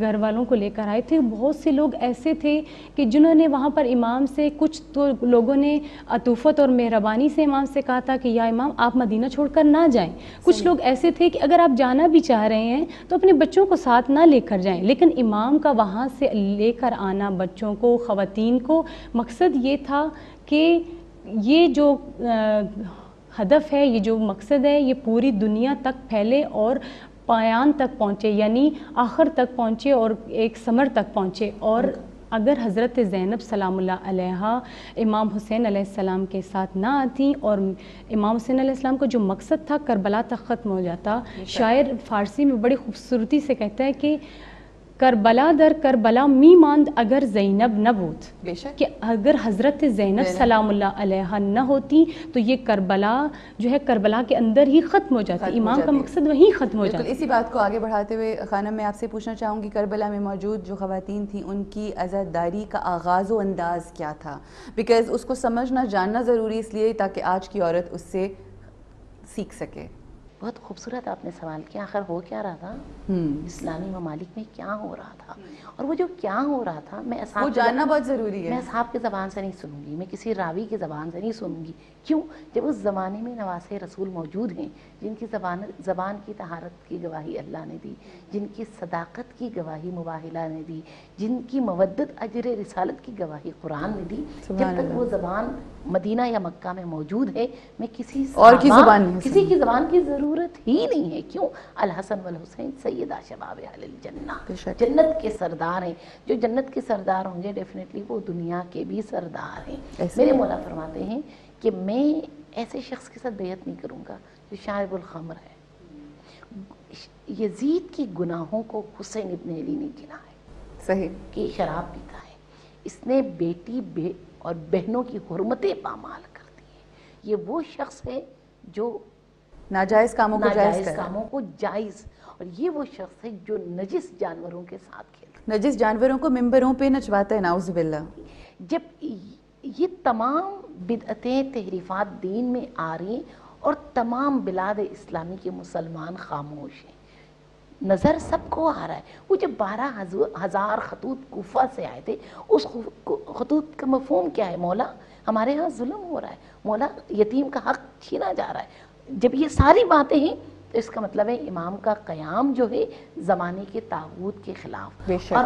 گھر والوں کو لے کر آئے تھے بہت سے لوگ ایسے تھے کہ جنہوں نے وہاں پر امام سے کچھ تو لوگوں نے عطوفت اور مہربانی سے امام سے کہا تھا کہ یا امام آپ مدینہ چھوڑ کر نہ جائیں۔ کچھ لوگ ایسے تھے کہ اگر آپ جانا بھی چاہ رہے ہیں تو اپنے بچوں کو ساتھ نہ لے کر جائیں۔ لیکن امام کا وہاں سے لے کر آنا بچوں کو خواتین کو مقصد یہ تھا کہ یہ جو ہدف ہے یہ جو مقصد ہے یہ پوری دنیا تک پھیلے اور پایان تک پہنچے یعنی آخر تک پہنچے اور ایک ثمر تک پہنچے۔ اور اگر حضرت زینب سلام اللہ علیہ امام حسین علیہ السلام کے ساتھ نہ آتی اور امام حسین علیہ السلام کا جو مقصد تھا کربلا تک ختم ہو جاتا شاعر فارسی میں بڑی خوبصورتی سے کہتا ہے کہ کربلا در کربلا می ماند اگر زینب نہ بود بے شک. کہ اگر حضرت زینب سلام اللہ علیہ نہ ہوتی تو یہ کربلا جو ہے کربلا کے اندر ہی ختم ہو جاتی. امام کا۔ مقصد وہیں ختم ہو جاتا. اسی بات کو آگے بڑھاتے ہوئے خانم میں آپ سے پوچھنا چاہوں گی کربلا میں موجود جو خواتین تھیں ان کی عزاداری کا آغاز و انداز کیا تھا؟ بیکاز اس کو سمجھنا جاننا ضروری اس لیے تاکہ آج کی عورت اس سے سیکھ سکے۔ بہت خوبصورت آپ نے سوال کیا آخر ہو کیا رہا تھا؟ اسلامی ممالک میں کیا ہو رہا تھا؟ اور وہ جو کیا ہو رہا تھا میں اصحاب وہ جاننا بہت ضروری ہے۔ میں اصحاب کی زبان سے نہیں سنوں گی میں کسی راوی کی زبان سے نہیں سنوں گی۔ کیوں؟ جب اس زمانے میں نواس رسول موجود ہیں جن کی زبان زبان کی طہارت کی گواہی اللہ نے دی جن کی صداقت کی گواہی مباہلہ نے دی جن کی مودت اجر رسالت کی گواہی قرآن نے دی جب تک۔ وہ زبان مدینہ یا مکہ میں موجود ہے میں کسی اور کی زبان کسی کی زبان کی ضرورت ہی نہیں ہے۔ کیوں؟ الحسن والحسین سیدہ شباب اہل الجنہ۔ جنت کے سردار ہیں۔ جو جنت کے سردار ہوں گے ڈیفینیٹلی وہ دنیا کے بھی سردار ہیں۔ میرے مولا فرماتے ہیں کہ میں ایسے شخص کے ساتھ بیعت نہیں کروں گا جو شارب الخمر ہے۔ یزید کی گناہوں کو حسین ابن علی نے گنا ہے۔ صحیح۔ کہ شراب پیتا ہے۔ اس نے بیٹی بے اور بہنوں کی حرمتیں پامال کر دی ہیں۔ یہ وہ شخص ہے جو ناجائز کاموں کو جائز ناجائز کرا کاموں کو جائز۔ اور یہ وہ شخص ہے جو نجس جانوروں کے ساتھ کھیلتا ہے۔ نجس جانوروں کو ممبروں پہ نچواتا ہے نعوذ باللہ۔ جب یہ تمام بدعتیں تحریفات دین میں آ رہی ہیں اور تمام بلاد اسلامی کے مسلمان خاموش ہیں۔ نظر سب کو آ رہا ہے۔ وہ جب بارہ ہزار خطوط کوفہ سے آئے تھے اس خطوط کا مفہوم کیا ہے؟ مولا ہمارے ہاں ظلم ہو رہا ہے۔ مولا یتیم کا حق چھینا جا رہا ہے۔ جب یہ ساری باتیں ہیں تو اس کا مطلب ہے امام کا قیام جو ہے زمانے کے تاغوت کے خلاف۔ اور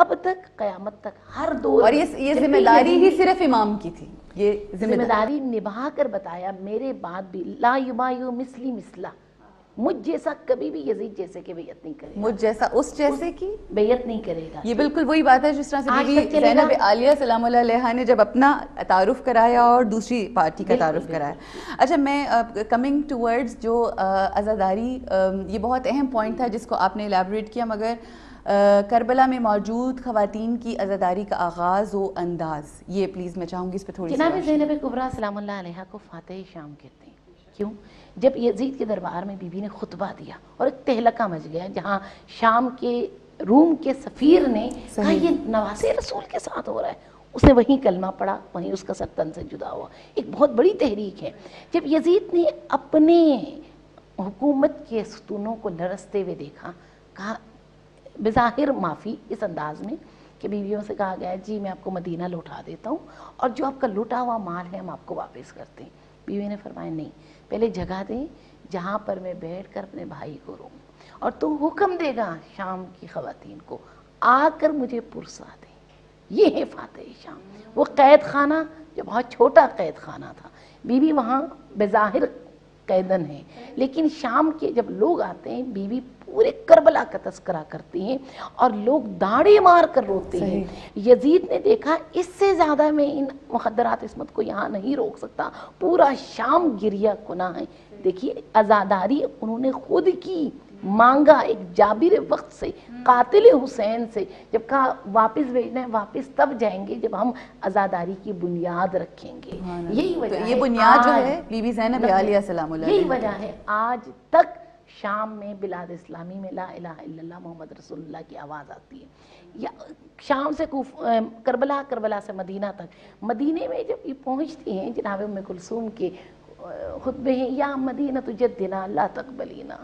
اب تک قیامت تک ہر دور اور یہ ذمہ داری ہی صرف امام کی تھی۔ یہ ذمہ داری۔ نبھا کر بتایا میرے بعد بھی لا یبایو مثلی مثلا۔ مجھ جیسا کبھی بھی یزید جیسے کہ بیعت نہیں کرے گا۔ مجھ جیسا اس جیسے کی بیعت نہیں کرے گا۔ یہ بالکل وہی بات ہے جس طرح سے آج بی بی تک چلے گا۔ زینب عالیہ سلام اللہ علیہ نے جب اپنا تعارف کرایا اور دوسری پارٹی کا تعارف کرایا۔ اچھا میں کمنگ ٹورڈز جو عزاداری یہ بہت اہم پوائنٹ تھا جس کو آپ نے الیبریٹ کیا مگر کربلا میں موجود خواتین کی عزاداری کا آغاز و انداز۔ یہ پلیز میں چاہوں گی اس پہ تھوڑی جناب۔ زینب کبرا سلام اللہ علیہ کو فاتح شام کہتے ہیں۔ کیوں؟ جب یزید کے دربار میں بی بی نے خطبہ دیا اور ایک تہلکہ مچ گیا جہاں شام کے روم کے سفیر نے کہا۔ یہ نواز رسول کے ساتھ ہو رہا ہے۔ اس نے وہیں کلمہ پڑھا وہیں اس کا سر تن سے جدا ہوا۔ ایک بہت بڑی تحریک ہے۔ جب یزید نے اپنے حکومت کے ستونوں کو لرستے ہوئے دیکھا کہا بظاہر معافی اس انداز میں کہ بیویوں سے کہا گیا جی میں آپ کو مدینہ لوٹا دیتا ہوں اور جو آپ کا لوٹا ہوا مال ہے ہم آپ کو واپس کرتے ہیں۔ بیوی نے فرمایا، نہیں، پہلے جگہ دیں جہاں پر میں بیٹھ کر اپنے بھائی کو روں اور تو حکم دے گا شام کی خواتین کو، آ کر مجھے پرسا دیں۔ یہ ہے فاتح شام۔ وہ قید خانہ، جو بہت چھوٹا قید خانہ تھا۔ بی بی وہاں بظاہر قیدن ہے لیکن شام کے جب لوگ آتے ہیں بی بی پورے کربلا کا تذکرہ کرتی ہیں اور لوگ داڑھی مار کر روتے ہیں۔ یزید نے دیکھا اس سے زیادہ میں ان مخدرات عصمت کو یہاں نہیں روک سکتا۔ پورا شام گریا کنا ہے دیکھیے ازاداری انہوں نے خود کی۔ مانگا ایک جابر وقت سے قاتل حسین سے جب کہا واپس بھیجنا ہے واپس تب جائیں گے جب ہم ازاداری کی بنیاد رکھیں گے۔ یہی وجہ یہ بنیاد جو ہے بی بی زینب عالیہ سلام اللہ یہی علیہ وجہ ہے آج تک شام میں بلاد اسلامی میں لا الہ الا اللہ محمد رسول اللہ کی آواز آتی ہے۔ یا شام سے کربلا کربلا سے مدینہ تک۔ مدینے میں جب یہ پہنچتی ہیں جناب ام کلثوم کے خطبے ہیں، یا مدینہ جدنا لا تقبلینا۔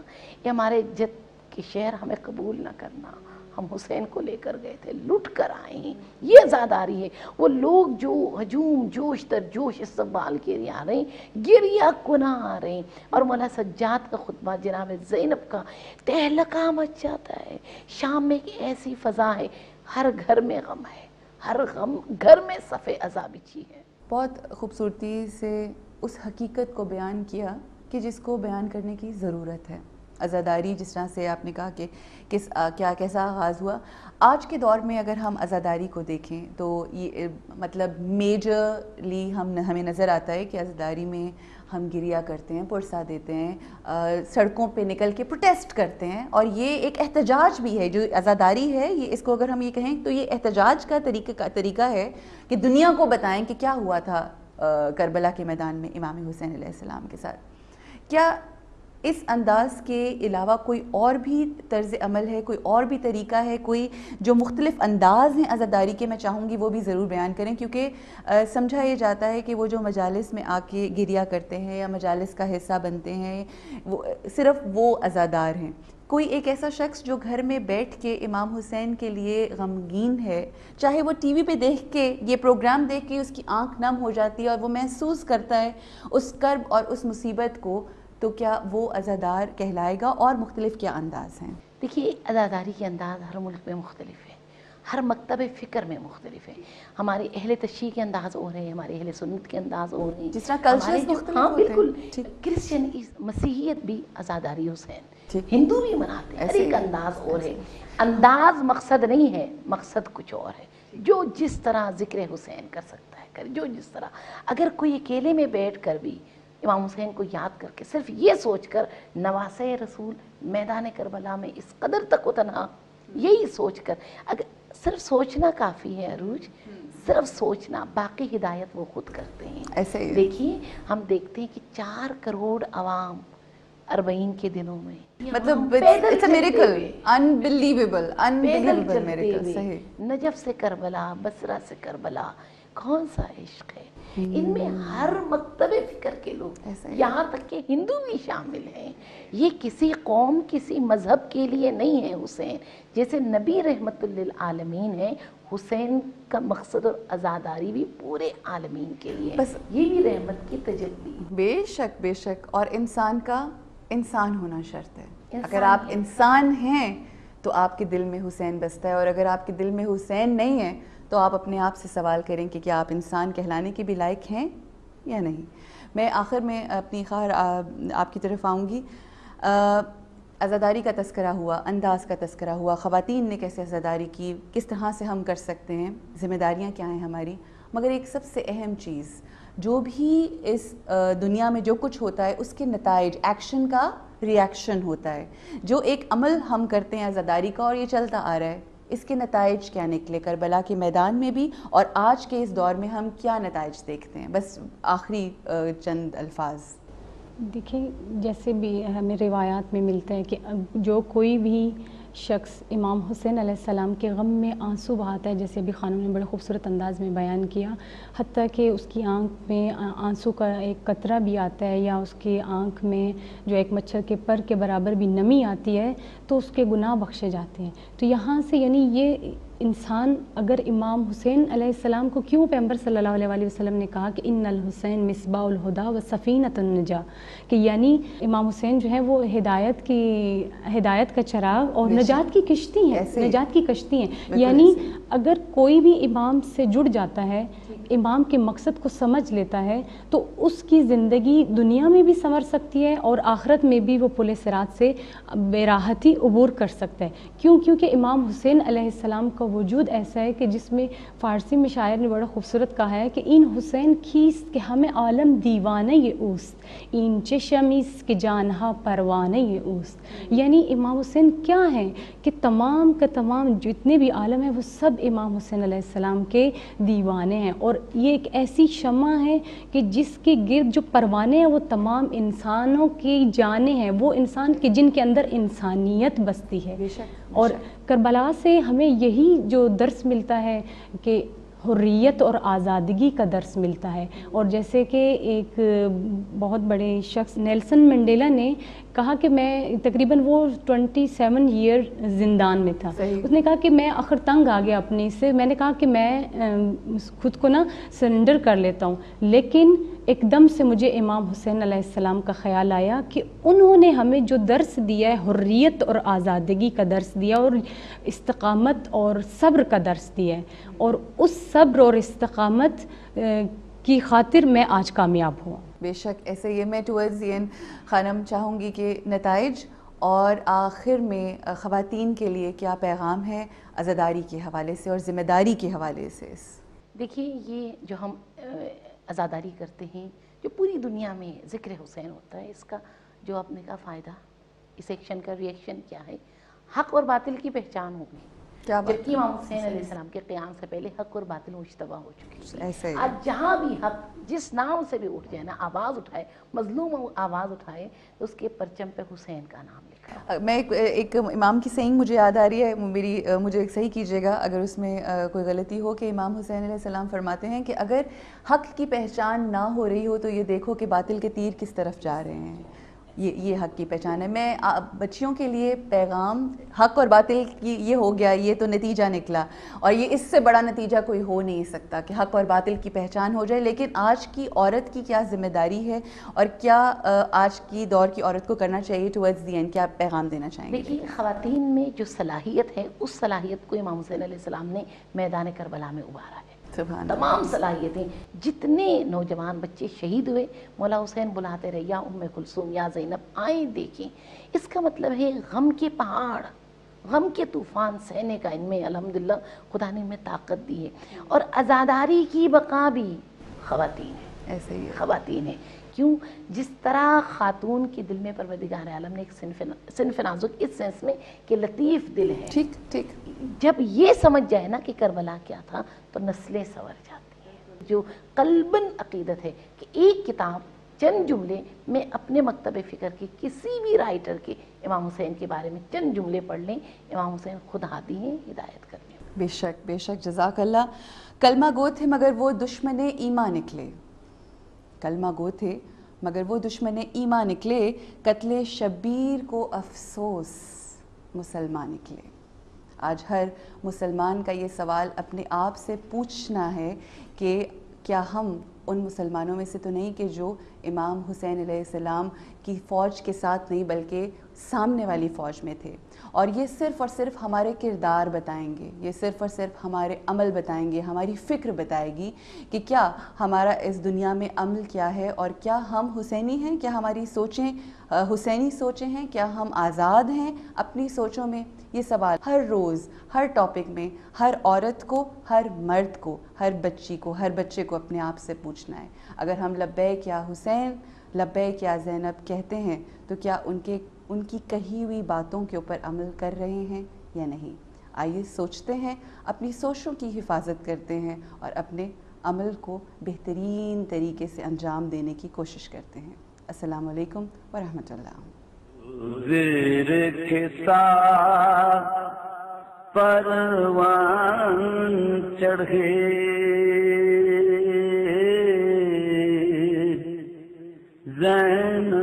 یہ ہمارے جد کے شہر ہمیں قبول نہ کرنا۔ ہم حسین کو لے کر گئے تھے لٹ کر آئے ہیں۔ یہ ازاداری ہے۔ وہ لوگ جو ہجوم، جوش تر جوش استقبال کے لیے آ رہے ہیں گریا کنا آ رہے ہیں۔ اور مولا سجاد کا خطبہ جناب زینب کا تہلکہ مچ جاتا ہے۔ شام میں ایک ایسی فضا ہے، ہر گھر میں غم ہے۔ ہر غم، گھر میں صفے عذاب بچھی ہے۔ بہت خوبصورتی سے اس حقیقت کو بیان کیا کہ جس کو بیان کرنے کی ضرورت ہے۔ ازاداری جس طرح سے آپ نے کہا کہ کس کیا کیسا آغاز ہوا۔ آج کے دور میں اگر ہم ازاداری کو دیکھیں تو یہ مطلب میجرلی ہم ہمیں نظر آتا ہے کہ ازاداری میں ہم گریا کرتے ہیں پرسا دیتے ہیں آ, سڑکوں پہ نکل کے پروٹیسٹ کرتے ہیں۔ اور یہ ایک احتجاج بھی ہے جو ازاداری ہے یہ اس کو اگر ہم یہ کہیں تو یہ احتجاج کا طریقہ کا طریقہ ہے کہ دنیا کو بتائیں کہ کیا ہوا تھا۔ کربلا کے میدان میں امام حسین علیہ السلام کے ساتھ۔ کیا اس انداز کے علاوہ کوئی اور بھی طرز عمل ہے، کوئی اور بھی طریقہ ہے، کوئی جو مختلف انداز ہیں عزاداری کے، میں چاہوں گی وہ بھی ضرور بیان کریں، کیونکہ سمجھا یہ جاتا ہے کہ وہ جو مجالس میں آ کے گریا کرتے ہیں یا مجالس کا حصہ بنتے ہیں، وہ صرف وہ عزادار ہیں۔ کوئی ایک ایسا شخص جو گھر میں بیٹھ کے امام حسین کے لیے غمگین ہے چاہے وہ ٹی وی پہ دیکھ کے یہ پروگرام دیکھ کے اس کی آنکھ نم ہو جاتی ہے اور وہ محسوس کرتا ہے اس کرب اور اس مصیبت کو تو کیا وہ عزادار کہلائے گا اور مختلف کیا انداز ہیں دیکھیے اداداری کے انداز ہر ملک میں مختلف ہے ہر مکتب فکر میں مختلف ہے ہمارے اہل تشیع کے انداز ہو رہے ہیں ہمارے اہل سنت کے انداز ہو رہے ہیں جس طرح مختلف ہاں۔ بالکل۔ کرسچن مسیحیت بھی ازاداری حسین۔ ہندو بھی مناتے ہیں۔ ایک۔ انداز اور ہے۔ انداز مقصد نہیں ہے مقصد کچھ اور ہے۔ جو جس طرح ذکر حسین کر سکتا ہے جو جس طرح۔ اگر کوئی اکیلے میں بیٹھ کر بھی امام حسین کو یاد کر کے صرف یہ سوچ کر نواس رسول میدان کربلا میں اس قدر تک اتنا یہی سوچ کر۔ اگر صرف سوچنا کافی ہے عروج صرف سوچنا باقی ہدایت وہ خود کرتے ہیں۔ ایسے۔ دیکھیے ہم دیکھتے ہیں کہ چار کروڑ عوام اربعین کے دنوں میں۔ مطلب it's a miracle unbelievable unbelievable miracle صحیح۔ نجف سے کربلا بسرا سے کربلا کون سا عشق ہے؟ ان میں ہر مکتب فکر کے لوگ۔ یہاں تک کہ ہندو بھی شامل ہیں۔ یہ کسی قوم کسی مذہب کے لیے نہیں ہے حسین۔ جیسے نبی رحمت للعالمین ہے حسین کا مقصد اور ازاداری بھی پورے عالمین کے لیے۔ بس- یہ بھی رحمت کی تجلی۔ بے شک بے شک۔ اور انسان کا انسان ہونا شرط ہے۔ اگر آپ۔ انسان ہیں تو آپ کے دل میں حسین بستا ہے اور اگر آپ کے دل میں حسین نہیں ہے تو آپ اپنے آپ سے سوال کریں کہ کیا آپ انسان کہلانے کے بھی لائق ہیں یا نہیں۔ میں آخر میں اپنی خواہر آپ کی طرف آؤں گی۔ آ، عزاداری کا تذکرہ ہوا انداز کا تذکرہ ہوا خواتین نے کیسے عزاداری کی کس طرح سے ہم کر سکتے ہیں ذمہ داریاں کیا ہیں ہماری؟ مگر ایک سب سے اہم چیز جو بھی اس دنیا میں جو کچھ ہوتا ہے، اس کے نتائج ایکشن کا ری ایکشن ہوتا ہے۔ جو ایک عمل ہم کرتے ہیں عزاداری کا اور یہ چلتا آ رہا ہے، اس کے نتائج کیا نکلے؟ کربلا کے میدان میں بھی اور آج کے اس دور میں ہم کیا نتائج دیکھتے ہیں؟ بس آخری چند الفاظ۔ دیکھیں، جیسے بھی ہمیں روایات میں ملتا ہے کہ جو کوئی بھی شخص امام حسین علیہ السلام کے غم میں آنسو بہاتا ہے، جیسے ابھی خانم نے بڑے خوبصورت انداز میں بیان کیا، حتیٰ کہ اس کی آنکھ میں آنسو کا ایک قطرہ بھی آتا ہے یا اس کی آنکھ میں جو ایک مچھر کے پر کے برابر بھی نمی آتی ہے تو اس کے گناہ بخشے جاتے ہیں۔ تو یہاں سے یعنی یہ انسان اگر امام حسین علیہ السلام کو کیوں پیغمبر صلی اللہ علیہ وآلہ وسلم نے کہا کہ ان الحسین مصباح الہدا و سفینت النجا کہ یعنی امام حسین جو ہے وہ ہدایت کی ہدایت کا چراغ اور۔ نجات کی کشتی ہیں۔ نجات کی کشتی ہیں یعنی اگر کوئی بھی امام سے جڑ جاتا ہے امام کے مقصد کو سمجھ لیتا ہے تو اس کی زندگی دنیا میں بھی سنور سکتی ہے اور آخرت میں بھی وہ پل سرات سے بے راحتی عبور کر سکتا ہے۔ کیوں؟ کیونکہ امام حسین علیہ السلام کا وجود ایسا ہے کہ جس میں فارسی میں شاعر نے بڑا خوبصورت کہا ہے کہ ان حسین کھیست کہ ہمیں عالم دیوانہ یہ اوست این چشمیس کے جانہا پروانہ یہ اوست۔ یعنی امام حسین کیا ہیں کہ تمام کا تمام جتنے بھی عالم ہیں وہ سب امام حسین علیہ السلام کے دیوانے ہیں اور یہ ایک ایسی شمع ہے کہ جس کے گرد جو پروانے ہیں وہ تمام انسانوں کی جانیں ہیں وہ انسان کے جن کے اندر انسانیت بستی ہے اور۔ کربلا سے ہمیں یہی جو درس ملتا ہے کہ حریت اور آزادگی کا درس ملتا ہے۔ اور جیسے کہ ایک بہت بڑے شخص نیلسن منڈیلا نے کہا کہ میں تقریباً وہ ٹوئنٹی سیون ایئر زندان میں تھا۔ اس نے کہا کہ میں آخر تنگ آ گیا اپنی سے میں نے کہا کہ میں خود کو نا سرنڈر کر لیتا ہوں۔ لیکن ایک دم سے مجھے امام حسین علیہ السلام کا خیال آیا کہ انہوں نے ہمیں جو درس دیا ہے حریت اور آزادگی کا درس دیا اور استقامت اور صبر کا درس دیا ہے۔ اور اس صبر اور استقامت کی خاطر میں آج کامیاب ہوا۔ بے شک ایسے یہ میں ٹورڈز دی اینڈ خانم چاہوں گی کہ نتائج اور آخر میں خواتین کے لیے کیا پیغام ہے عزاداری کے حوالے سے اور ذمہ داری کے حوالے سے۔ دیکھیے یہ جو ہم عزاداری کرتے ہیں جو پوری دنیا میں ذکر حسین ہوتا ہے اس کا جو آپ نے کہا فائدہ اس ایکشن کا ریئیکشن کیا ہے؟ حق اور باطل کی پہچان ہوگی جبکہ امام حسین علیہ السلام کے قیام سے پہلے حق اور باطل مشتبہ ہو چکے آج جہاں بھی حق جس نام سے بھی اٹھ جائے نا آواز اٹھائے مظلوم آواز اٹھائے اس کے پرچم پہ حسین کا نام۔ میں ایک امام کی سینگ مجھے یاد آ رہی ہے، میری مجھے صحیح کیجیے گا اگر اس میں کوئی غلطی ہو کہ امام حسین علیہ السلام فرماتے ہیں کہ اگر حق کی پہچان نہ ہو رہی ہو تو یہ دیکھو کہ باطل کے تیر کس طرف جا رہے ہیں۔ یہ یہ حق کی پہچان ہے۔ میں بچیوں کے لیے پیغام، حق اور باطل کی، یہ ہو گیا، یہ تو نتیجہ نکلا۔ اور یہ اس سے بڑا نتیجہ کوئی ہو نہیں سکتا کہ حق اور باطل کی پہچان ہو جائے۔ لیکن آج کی عورت کی کیا ذمہ داری ہے؟ اور کیا آج کی دور کی عورت کو کرنا چاہیے ٹورڈز دی اینڈ کیا پیغام دینا چاہیں گے؟ دیکھیے، خواتین میں جو صلاحیت ہے، اس صلاحیت کو امام حسین علیہ السلام نے میدان کربلا میں ابھارا ہے۔ تمام صلاحیتیں۔ جتنے نوجوان بچے شہید ہوئے مولا حسین بلاتے رہے یا ام کلثوم یا زینب آئیں دیکھیں۔ اس کا مطلب ہے غم کے پہاڑ غم کے طوفان سہنے کا۔ ان میں الحمدللہ خدا نے ہمیں طاقت دی ہے۔ اور ازاداری کی بقا بھی خواتین ہے ایسے ہی خواتین ہیں۔ کیوں؟ جس طرح خاتون کے دل میں پروردگار عالم نے ایک صنف صنف نازک اس سینس میں کہ لطیف دل ہے۔ ٹھیک ٹھیک۔ جب یہ سمجھ جائے نا کہ کربلا کیا تھا، تو نسلیں سور جاتی ہیں۔ جو قلباً عقیدت ہے کہ ایک کتاب چند جملے میں اپنے مکتب فکر کے کسی بھی رائٹر کے امام حسین کے بارے میں چند جملے پڑھ لیں، امام حسین خود ہادی ہیں، ہدایت کرنے بے شک بے شک، جزاک اللہ۔ کلمہ گو تھے مگر وہ دشمن ایمان نکلے۔ کلمہ گو تھے مگر وہ دشمن ایمان نکلے۔ قتل شبیر کو افسوس، مسلمان نکلے۔ آج ہر مسلمان کا یہ سوال اپنے آپ سے پوچھنا ہے کہ کیا ہم ان مسلمانوں میں سے تو نہیں کہ جو امام حسین علیہ السلام کی فوج کے ساتھ نہیں بلکہ سامنے والی فوج میں تھے؟ اور یہ صرف اور صرف ہمارے کردار بتائیں گے، یہ صرف اور صرف ہمارے عمل بتائیں گے، ہماری فکر بتائے گی کہ کیا ہمارا اس دنیا میں عمل کیا ہے اور کیا ہم حسینی ہیں، کیا ہماری سوچیں حسینی سوچیں ہیں، کیا ہم آزاد ہیں اپنی سوچوں میں؟ یہ سوال ہر روز، ہر ٹاپک میں، ہر عورت کو، ہر مرد کو، ہر بچی کو، ہر بچے کو اپنے آپ سے پوچھنا ہے۔ اگر ہم لبیک یا حسین، لبیک یا زینب کہتے ہیں تو کیا ان کے ان کی کہی ہوئی باتوں کے اوپر عمل کر رہے ہیں یا نہیں؟ آئیے سوچتے ہیں، اپنی سوچوں کی حفاظت کرتے ہیں اور اپنے عمل کو بہترین طریقے سے انجام دینے کی کوشش کرتے ہیں۔ السلام علیکم ورحمۃ اللہ۔ زیر پروان چڑھے۔ زین